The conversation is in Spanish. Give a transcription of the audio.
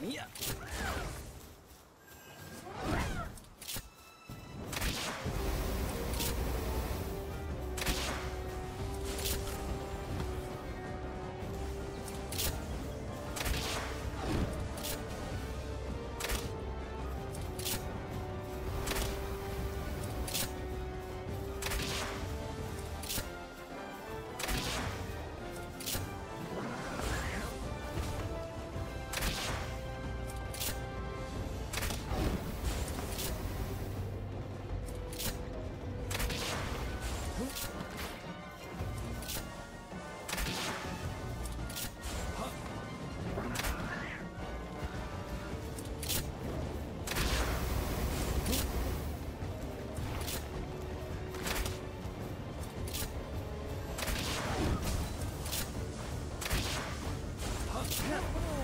Mía. Yeah.